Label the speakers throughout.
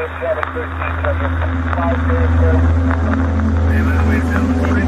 Speaker 1: Hey, by the way, Phil,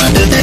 Speaker 1: under the